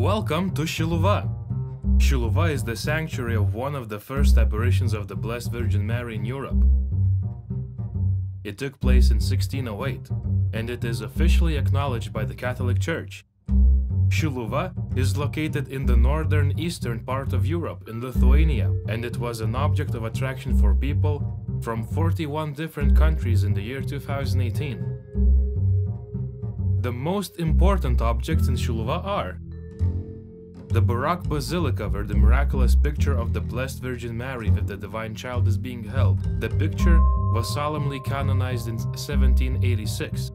Welcome to Šiluva. Šiluva is the sanctuary of one of the first apparitions of the Blessed Virgin Mary in Europe. It took place in 1608, and it is officially acknowledged by the Catholic Church. Šiluva is located in the northern eastern part of Europe in Lithuania, and it was an object of attraction for people from 41 different countries in the year 2018. The most important objects in Šiluva are the Baroque Basilica, where the miraculous picture of the Blessed Virgin Mary with the Divine Child is being held. The picture was solemnly canonized in 1786.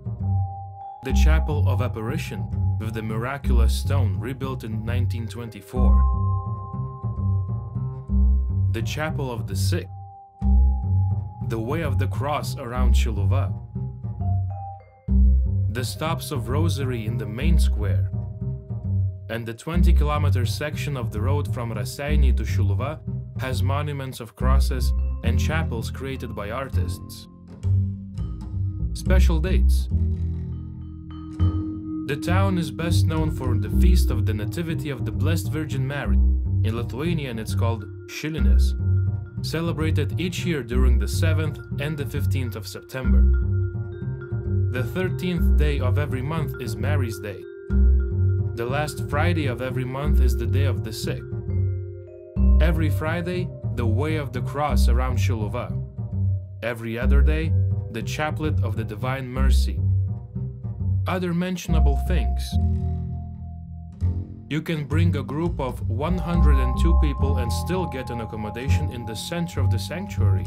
The Chapel of Apparition, with the miraculous stone rebuilt in 1924. The Chapel of the Sick. The Way of the Cross around Šiluva. The stops of Rosary in the main square and the 20 kilometer section of the road from Raseiniai to Šiluva has monuments of crosses and chapels created by artists. Special dates The town is best known for the feast of the Nativity of the Blessed Virgin Mary. In Lithuanian, it's called Šilinės, celebrated each year during the 7th and the 15th of September. The 13th day of every month is Mary's Day. The last Friday of every month is the Day of the Sick. Every Friday, the Way of the Cross around Šiluva. Every other day, the Chaplet of the Divine Mercy. Other mentionable things. You can bring a group of 102 people and still get an accommodation in the center of the sanctuary.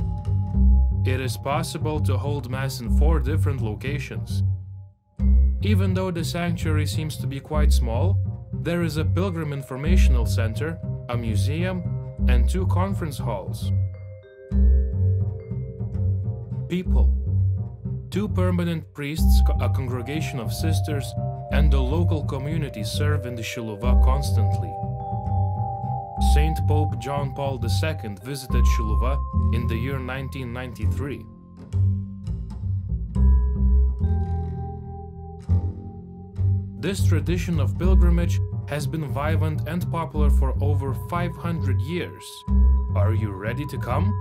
It is possible to hold Mass in four different locations. Even though the sanctuary seems to be quite small, there is a pilgrim informational center, a museum, and two conference halls. People Two permanent priests, a congregation of sisters, and the local community serve in the Šiluva constantly. Saint Pope John Paul II visited Šiluva in the year 1993. This tradition of pilgrimage has been vibrant and popular for over 500 years. Are you ready to come?